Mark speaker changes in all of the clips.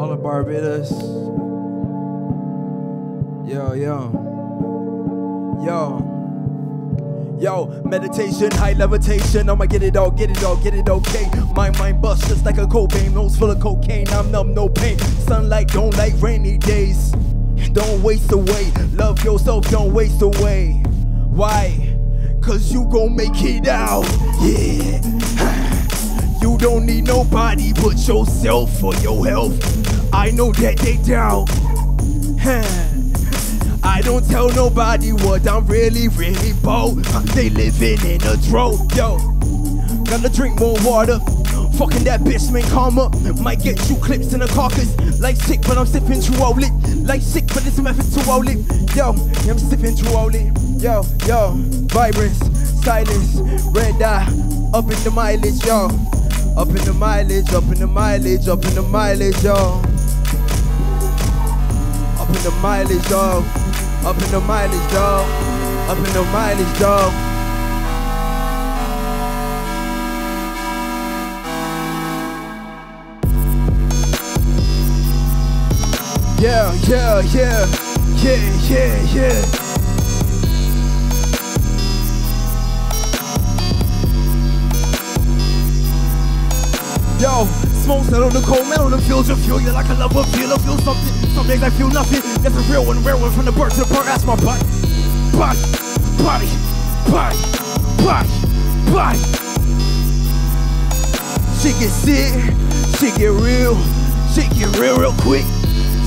Speaker 1: All of Barbados. Yo, yo. Yo. Yo, meditation, high levitation. I'ma get it all, get it all, get it okay. My mind bust just like a Cobain, nose full of cocaine. I'm numb, no pain. Sunlight don't like rainy days. Don't waste away. Love yourself, don't waste away. Why? Cause you gon' make it out. Yeah. You don't need nobody but yourself for your health. I know that they doubt. I don't tell nobody what I'm really, really about. They living in a drought, yo. Gotta drink more water. Fucking that bitch, man, karma. Might get you clips in the carcass. Like sick, but I'm sipping all it. Like sick, but this method too all it. Yo, I'm sipping all it. Yo, yo, vibrance, silence, red eye, up in the mileage, yo. Up in the mileage, up in the mileage, up in the mileage, yo. Up in the mileage, yo. Up in the mileage, yo. Up in the mileage, yo. Yeah, yeah, yeah, yeah, yeah, yeah. Yo, smoke set on the cold metal, the fields you feel you like a love feel, feel something. Some days I feel nothing. That's a real one, rare one from the bird to the park. That's my body, body, body, body, body, body. She get sick, she get real, she get real real quick.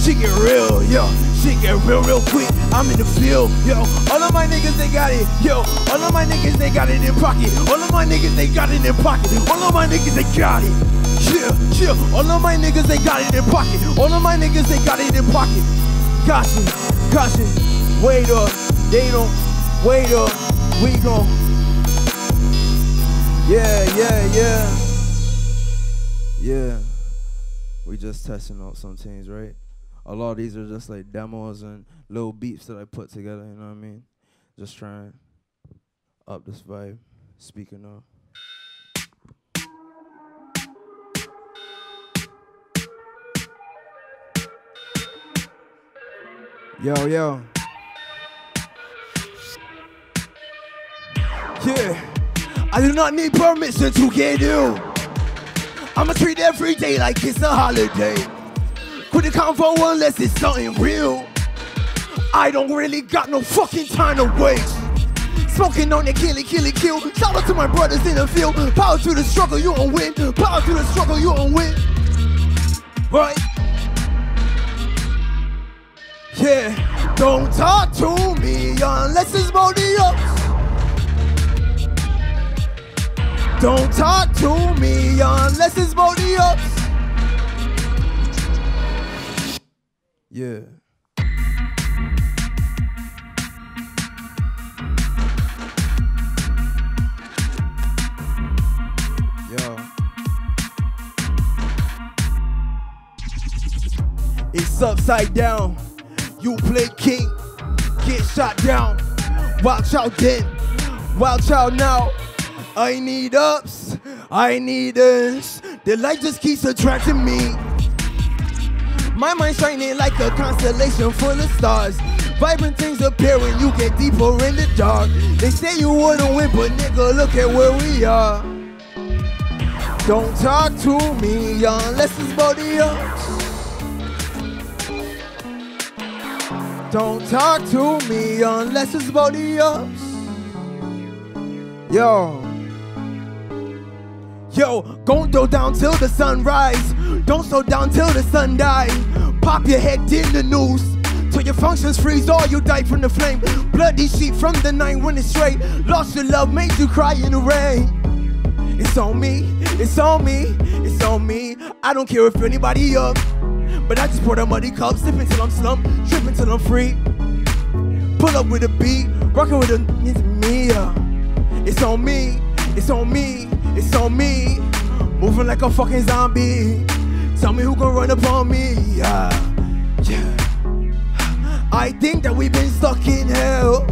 Speaker 1: She get real, yo. She get real real quick. I'm in the field, yo. All of my niggas they got it, yo. All of my niggas they got it in pocket. All of my niggas they got it in pocket. All of my niggas they got it. Chill, chill. All of my niggas they got it in pocket. All of my niggas they got it in pocket. Caution, caution. Wait up, they don't. Wait up, we gon' Yeah, yeah, yeah. Yeah. We just testing out some things, right? A lot of these are just like demos and little beats that I put together, you know what I mean? Just trying up this vibe. Speaking of. Yo, yo. Yeah. I do not need permission to get you. I'ma treat every day like it's a holiday. Quit the convo unless it's something real. I don't really got no fucking time to waste. Smoking on the killy, killy, kill. Shout out to my brothers in the field. Power to the struggle, you don't win. Power to the struggle, you don't win. Right? Yeah. Don't talk to me unless it's up. Don't talk to me unless it's up. Yeah. It's upside down. You play king, get shot down. Watch out then, watch out now. I need ups, I need us. The light just keeps attracting me. My mind shining like a constellation full of stars. Vibrant things appear when you get deeper in the dark. They say you wouldn't win, but nigga, look at where we are. Don't talk to me unless it's body up. Don't talk to me unless it's about the ups. Yo. Yo, gon' go down till the sunrise. Don't slow down till the sun die. Pop your head in the noose. Till your functions freeze or you die from the flame. Bloody sheep from the night when it's straight. Lost your love, made you cry in the rain. It's on me, it's on me, it's on me. I don't care if anybody up. But I just pour a muddy cup, sipping till I'm slumped, tripping till I'm free. Pull up with a beat, rocking with a it's me. It's on me, it's on me, it's on me. Moving like a fucking zombie. Tell me who gon' run up on me. Yeah, yeah. I think that we've been stuck in hell.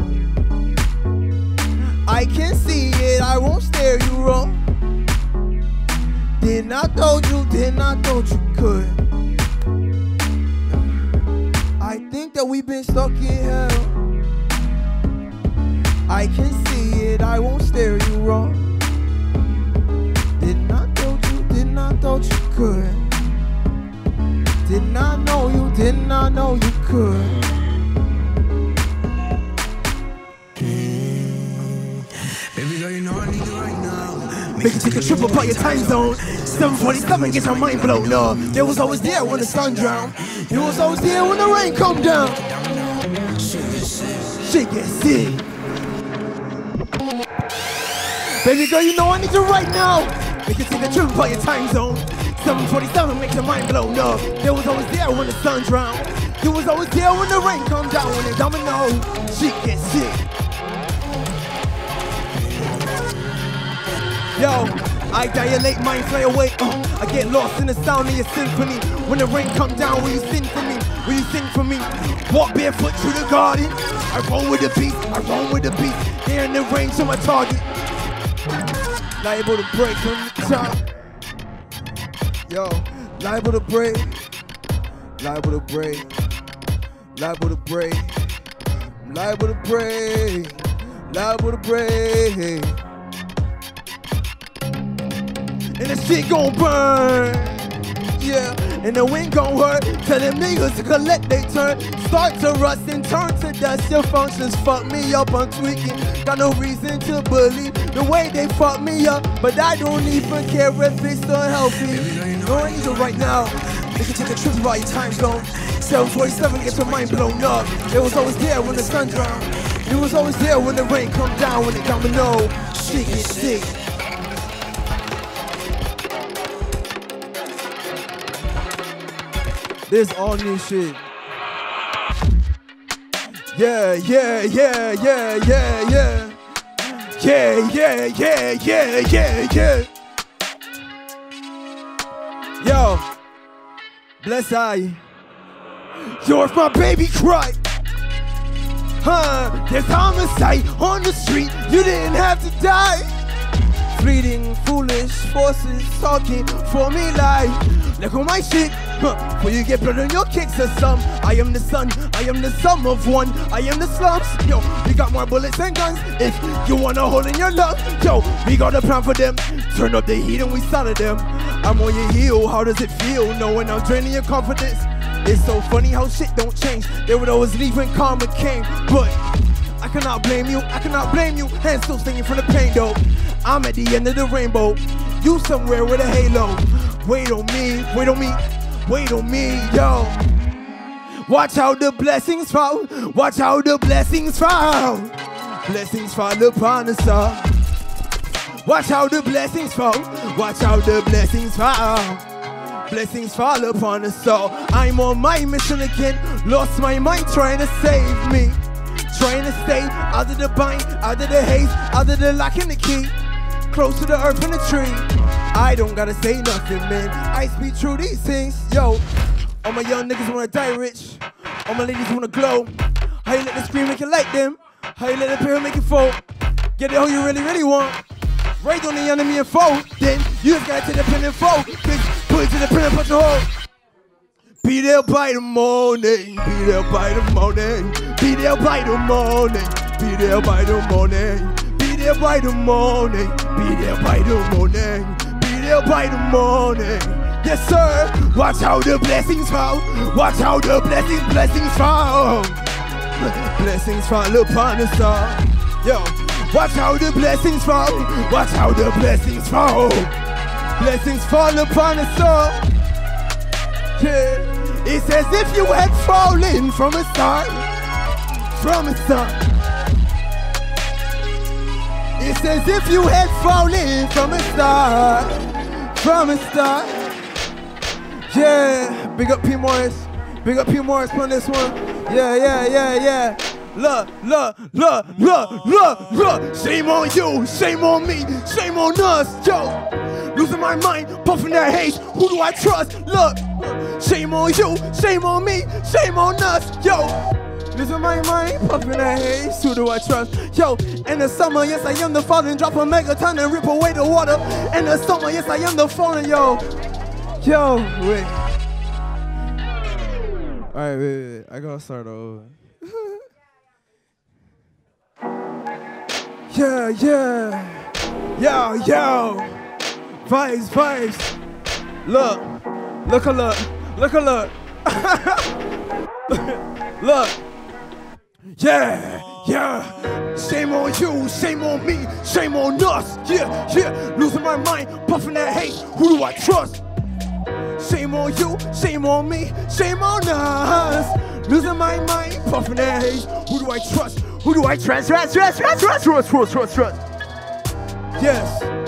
Speaker 1: I can see it, I won't stare you wrong. Then I told you, then I told you could. Think that we've been stuck in hell. I can see it, I won't stare you wrong. Did not told you, did not told you could. Did not know you, did not know you could. Make you take a trip apart your time zone. 747 get your mind blown up. They was always there when the sun drowned. You was always there when the rain come down. Shit get sick. Baby girl, you know I need you right now. Make you take a trip apart your time zone. 747 makes your mind blown up. They was always there when the sun drowned. You was always there when the rain come down. When they domino, shit get sick. Yo, I dilate, mind fly away. Uh, I get lost in the sound of your symphony. When the rain come down, will you sing for me? Will you sing for me? Walk barefoot through the garden. I roll with the beat, I roll with the beat. Here in the range of my target. Liable to break from the top. Yo, liable to break. Liable to break. Liable to break. Liable to break. Liable to break and the shit gon' burn. Yeah, and the wind gon' hurt. Tell them niggas to collect they turn. Start to rust and turn to dust. Your functions fuck me up, I'm tweaking. Got no reason to believe the way they fuck me up. But I don't even care if it's unhealthy. No, I need it right now. They can take a trip about your time zone. 747 gets your mind blown up. It was always there when the sun drowned. It was always there when the rain come down, when it domino. Shit get sick. This all new shit. Yeah, yeah, yeah, yeah, yeah, yeah. Yeah, yeah, yeah, yeah, yeah, yeah. Yo, bless I. Yo, if my baby cry, huh? There's homicide on the street. You didn't have to die. Fleeting, foolish forces talking for me like, look at my shit. Huh. Before you get blood on your kicks or some, I am the sun, I am the sum of one, I am the slums. Yo, we got more bullets and guns. If you want a hole in your love, yo, we got a plan for them. Turn up the heat and we started them. I'm on your heel, how does it feel knowing I'm draining your confidence? It's so funny how shit don't change. They would always leave when karma came, but I cannot blame you, I cannot blame you. Hands still singing from the pain though. I'm at the end of the rainbow. You somewhere with a halo. Wait on me, wait on me, wait on me, yo. Watch how the blessings fall. Watch how the blessings fall. Blessings fall upon us all. Watch how the blessings fall. Watch how the blessings fall. Blessings fall upon us all. I'm on my mission again. Lost my mind trying to save me. Trying to stay out of the bind, out of the haze, out of the lock and the key. Close to the earth and the tree. I don't gotta say nothing, man. I speak through these things. Yo, all my young niggas wanna die rich. All my ladies wanna glow. How you let the screen make it like them? How you let the pill make it fall? Get it how you really, really want. Right on the enemy and foe. Then you just gotta take the pen and fold. Bitch, put it to the pen and punch a hole. Be there by the morning, be there by the morning, be there by the morning, be there by the morning, there by the morning, be there by the morning, be there by the morning. Yes, sir. Watch how the blessings fall. Watch how the blessings, blessings fall. Blessings fall upon us all. Yo, watch how the blessings fall. Watch how the blessings fall. Blessings fall upon us all. Yeah. It's as if you had fallen from a star. From a star. It's as if you had fallen from a star. From a star. Yeah. Big up P. Morris. Big up P. Morris on this one. Yeah, yeah, yeah, yeah. Look, look, look, look, look, look. Shame on you, shame on me, shame on us, yo. Losing my mind, puffing that haze. Who do I trust? Look, shame on you, shame on me, shame on us, yo. Losing my mind, puffing that haze. Who do I trust? Yo, in the summer, yes, I am the falling. Drop a megaton and rip away the water. In the summer, yes, I am the falling. Yo, yo, wait. All right, wait, wait. I gotta start over. yeah, yeah, yo, yo. Vibes, vibes. Look, look a look, look a look. look. Yeah, yeah. Shame on you, shame on me, shame on us. Yeah, yeah. Losing my mind, puffing that hate. Who do I trust? Shame on you, shame on me, shame on us. Losing my mind, puffing that hate. Who do I trust? Who do I trust? Trust, trust, trust, trust, trust, trust, trust, trust. Yes.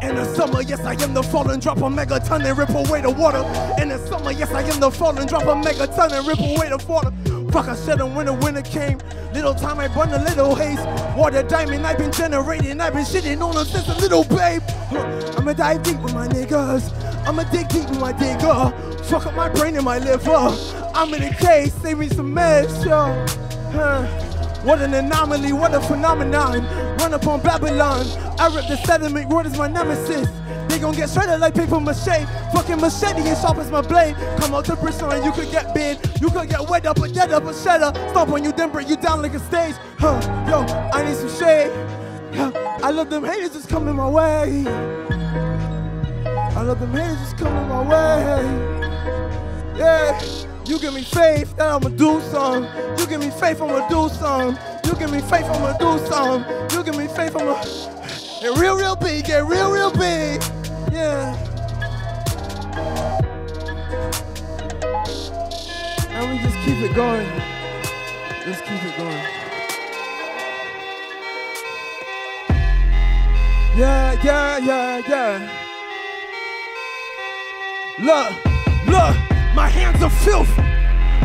Speaker 1: In the summer, yes, I am the fallen drop a megaton and rip away the water. In the summer, yes, I am the fallen drop a megaton and rip away the water. Fuck, I said when the winter came. Little time I burn a little haze. Water diamond, I've been generating, I've been shitting on them since a little babe. I'ma dive deep with my niggas. I'ma dig deep with my digger. Fuck up my brain and my liver. I'm in a case, save me some meds, yo. Huh. What an anomaly, what a phenomenon. Run up on Babylon. I rip the sediment, what is my nemesis? They gon' get shredded like paper mache. Fucking machete as sharp as my blade. Come out to Bristol and you could get big. You could get wet up, a dead up, a shedder. Stomp on you, then break you down like a stage. Huh, yo, I need some shade. Yeah, I love them haters just coming my way. I love them haters just coming my way. Yeah. You give me faith that I'ma do some. You give me faith I'ma do some. You give me faith I'ma do some. You give me faith I'ma get real, real big, get real, real big. Yeah. And we just keep it going. Just keep it going. Yeah, yeah, yeah, yeah. Look, my hands are filth.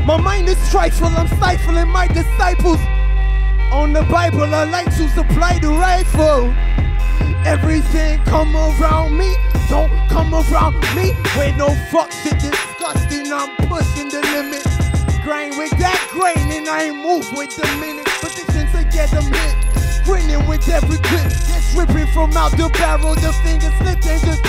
Speaker 1: My mind is trifle, I'm stifling my disciples. On the Bible, I like to supply the rifle. Everything come around me, don't come around me. With no fuck shit disgusting, I'm pushing the limit. Grind with that grain and I ain't move with the minute. Position to get them hit. Grinning with every clip. It's ripping from out the barrel, the fingers slipping just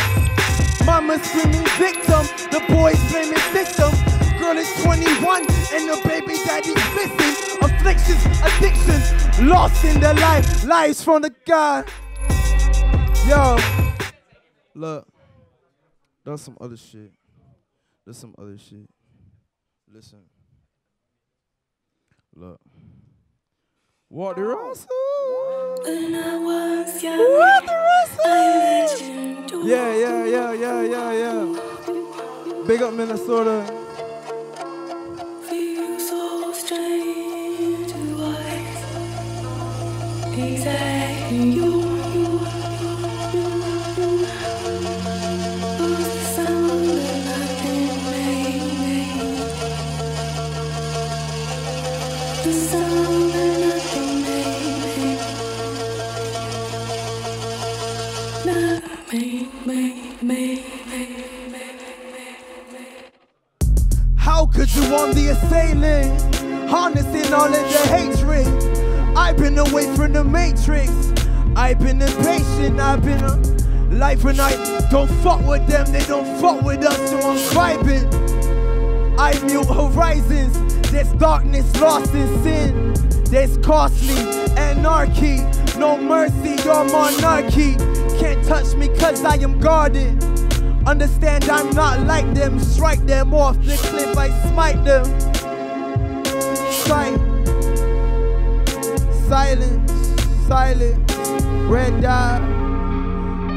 Speaker 1: Mama screaming victim, the boys blaming system. Girl is 21 and the baby daddy's missing. Afflictions, addictions, lost in their life, lives from the God. Yo, look, that's some other shit. That's some other shit. Listen, look. What the?
Speaker 2: When I was young,
Speaker 1: What the rest?
Speaker 2: I imagined you
Speaker 1: Yeah, yeah, yeah, yeah, yeah, yeah. Big up Minnesota.
Speaker 2: feel so strange to us. Exactly
Speaker 1: Could the assailant? Harnessing all of the hatred. I've been away from the matrix. I've been impatient. I've been a life and I don't fuck with them. They don't fuck with us, so I'm vibing. I mute horizons. There's darkness lost in sin. There's costly anarchy. No mercy or monarchy. Can't touch me cause I am guarded. Understand I'm not like them. Strike them off the cliff, I smite them. Sight. Silence, silence, red dot.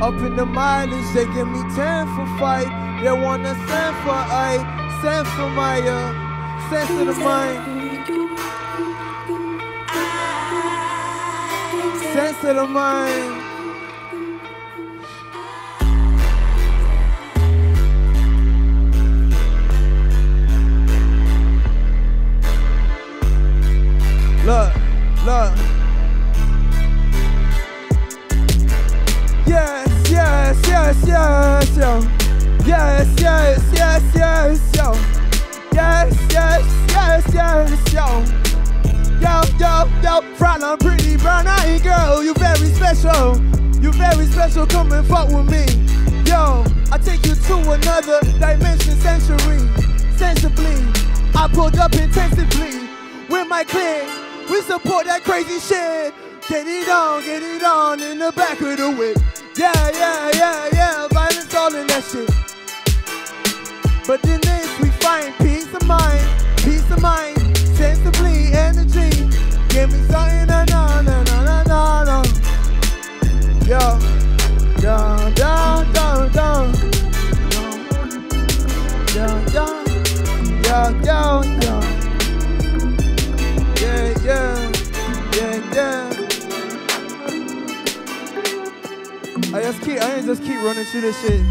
Speaker 1: Up in the mileage, they give me 10 for fight. They wanna send for I, send for my uh, sense of the mind, sense of the mind. Look, look. Yes, yes, yes, yes, yo. Yes, yes, yes, yes, yo. Yes, yes, yes, yes, yo. Yo, yo, yo, frown on pretty brown eyed girl. You very special. You very special. Come and fuck with me. Yo, I take you to another dimension, century, sensibly. I pulled up intensively with my clique. We support that crazy shit. Get it on, get it on in the back of the whip. Yeah, yeah, yeah, yeah. Violence all in that shit. But in this we find peace of mind, peace of mind, sensibly energy. Give me something, na na na na na na. Yo, yo, yo, yo, yo. Yo, yo, yo, yo, Just keep running through this shit.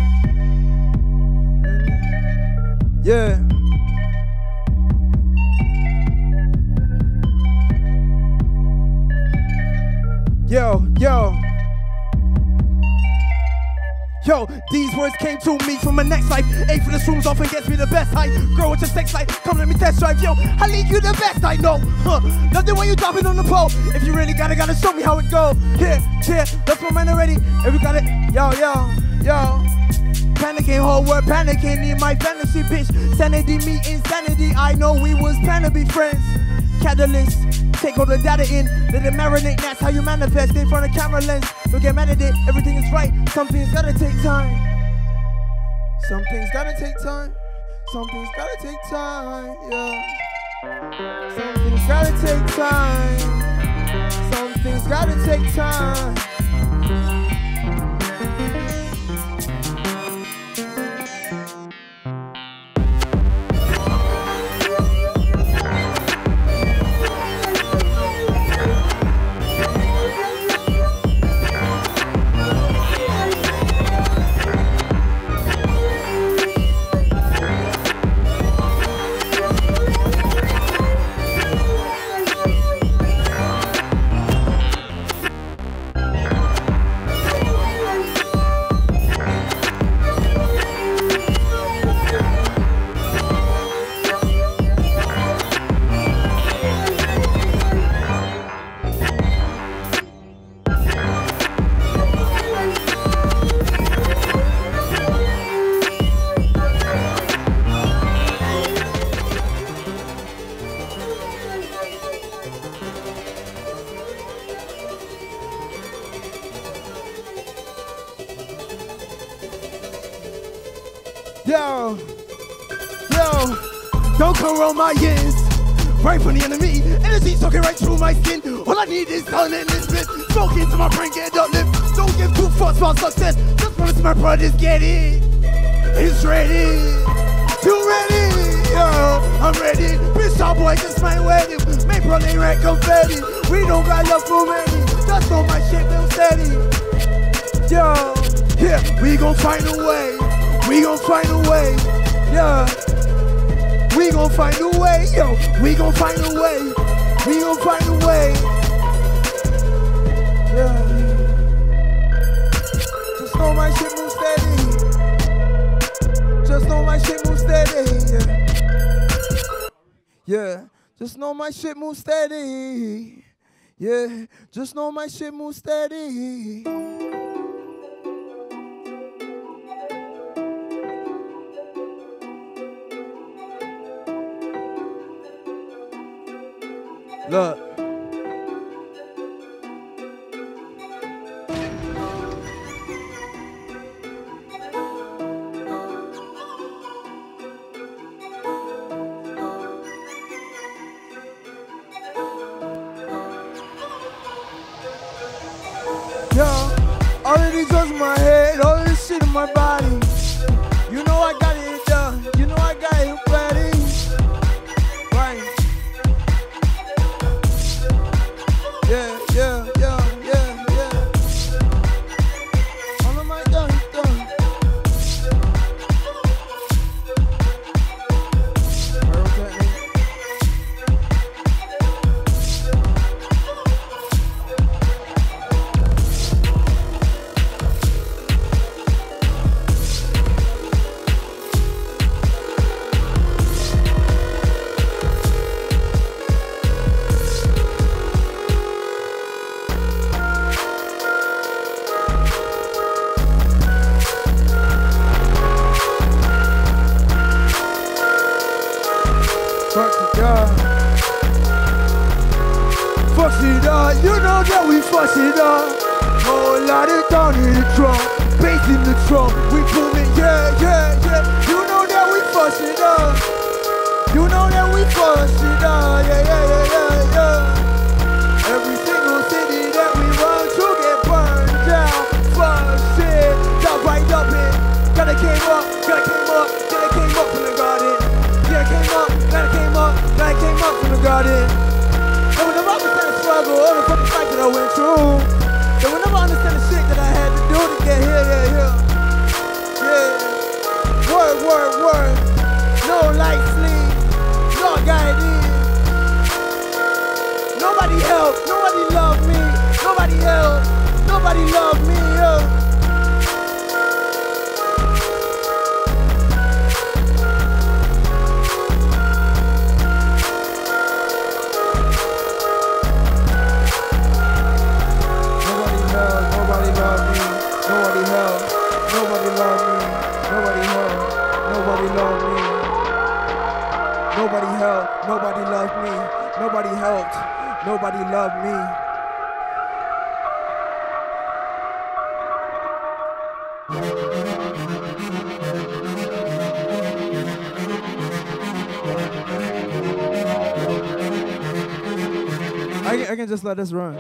Speaker 1: Yeah. Yo, yo. Yo, these words came to me from my next life. A for the shrooms often gets me the best height. Grow your sex life, come let me test drive. Yo, I lead you the best I know. Huh. Nothing when you drop it on the pole. If you really got it, gotta show me how it go. Here, yeah, that's my man already. If you got it, yo, yo, yo. Panicking, whole world panicking in my fantasy, bitch. Sanity, me insanity. I know we was to be friends. Catalyst, take all the data in, let it marinate. That's how you manifest in front of camera lens. Don't get mad at it, everything is right. Something's gotta take time. Something's gotta take time. Something's gotta take time, yeah. Something's gotta take time. Something's gotta take time. Energy soaking right through my skin. All I need is sun and this bit. Smoke into my brain, get uplift. Don't give two fucks about success. Just promise my brothers get it. It's ready. You ready? Yo, I'm ready. Bitch, our boy just my wedding. Make brother red confetti. We don't got love for many. Just know my shit real steady. Yo, yeah, we gon' find a way. We gon' find a way. Yeah. We gon' find a way, yo. We gon' find a way. We gon' find a way. Yeah. Just know my shit move steady. Just know my shit move steady. Yeah. Yeah. Just know my shit move steady. Yeah. Just know my shit move steady. Look. In the trunk. We booming, yeah, yeah, yeah. You know that we fuss it up. You know that we fuss it up. Yeah, yeah, yeah, yeah, yeah. Every single city that we run to get burned down. Fuss it, got right up it. Gotta came up, gotta came up, gotta came up from the garden. Yeah, came up, gotta came up, gotta came up from the garden. They will never understand the struggle or the fucking fight that I went through. They will never understand the shit that I had to do to get here. Yeah. Word, word, word. No light sleep. No guiding. Nobody helped. Nobody loved me. Nobody helped. Nobody loved me, yeah. Nobody loved me. Nobody helped, nobody loved me. I I can just let this run.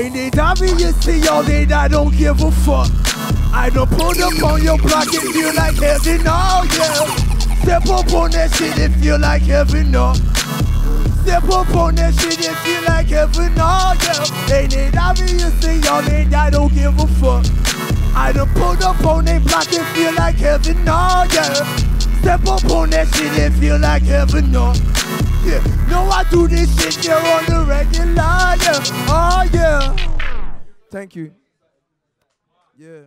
Speaker 1: Ain't it obvious to y'all that I don't give a fuck? I don't put up on your block and feel like heaven, oh yeah. Step up on that shit and feel like heaven, oh. Step up on that shit and feel like heaven, oh yeah. Ain't it obvious to y'all that I don't give a fuck? I done put up on that block and feel like heaven, oh yeah. Step up on that shit and feel like heaven, oh. Yeah, no, I do this shit here on the regular, yeah. Oh, yeah. Thank you. Yeah.